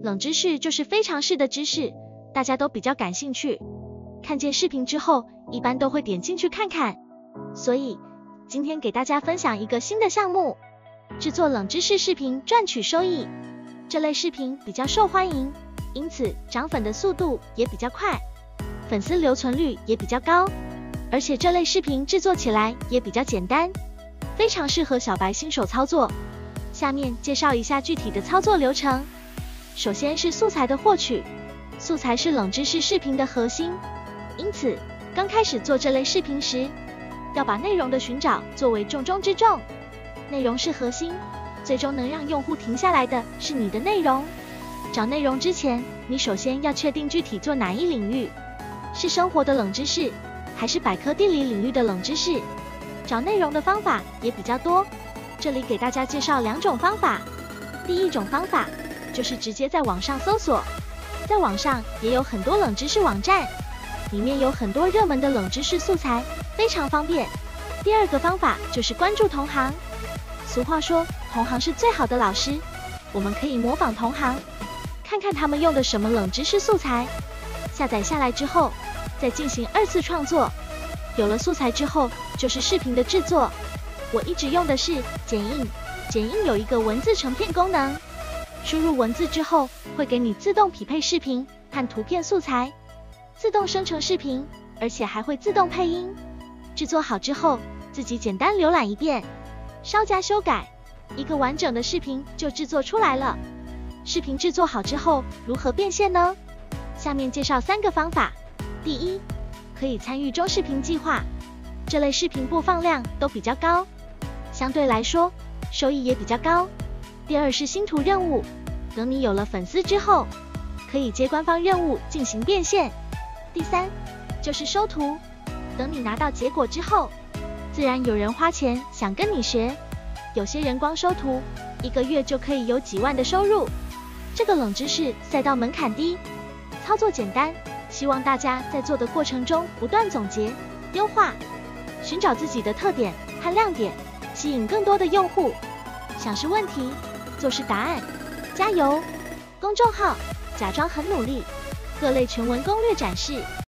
冷知识就是非常式的知识，大家都比较感兴趣。看见视频之后，一般都会点进去看看。所以今天给大家分享一个新的项目，制作冷知识视频赚取收益。这类视频比较受欢迎，因此涨粉的速度也比较快，粉丝留存率也比较高。而且这类视频制作起来也比较简单，非常适合小白新手操作。下面介绍一下具体的操作流程。首先是素材的获取，素材是冷知识视频的核心，因此刚开始做这类视频时，要把内容的寻找作为重中之重。内容是核心，最终能让用户停下来的是你的内容。找内容之前，你首先要确定具体做哪一领域，是生活的冷知识。还是百科地理领域的冷知识，找内容的方法也比较多。这里给大家介绍两种方法。第一种方法就是直接在网上搜索，在网上也有很多冷知识网站，里面有很多热门的冷知识素材，非常方便。第二个方法就是关注同行。俗话说，同行是最好的老师。我们可以模仿同行，看看他们用的什么冷知识素材，下载下来之后。再进行二次创作，有了素材之后，就是视频的制作。我一直用的是剪映，剪映有一个文字成片功能，输入文字之后，会给你自动匹配视频和图片素材，自动生成视频，而且还会自动配音。制作好之后，自己简单浏览一遍，稍加修改，一个完整的视频就制作出来了。视频制作好之后，如何变现呢？下面介绍三个方法。第一，可以参与中视频计划，这类视频播放量都比较高，相对来说收益也比较高。第二是星图任务，等你有了粉丝之后，可以接官方任务进行变现。第三就是收图，等你拿到结果之后，自然有人花钱想跟你学，有些人光收图，一个月就可以有几万的收入。这个冷知识赛道门槛低，操作简单。希望大家在做的过程中不断总结、优化，寻找自己的特点和亮点，吸引更多的用户。想是问题，就是答案，加油！公众号假装很努力，各类全文攻略展示。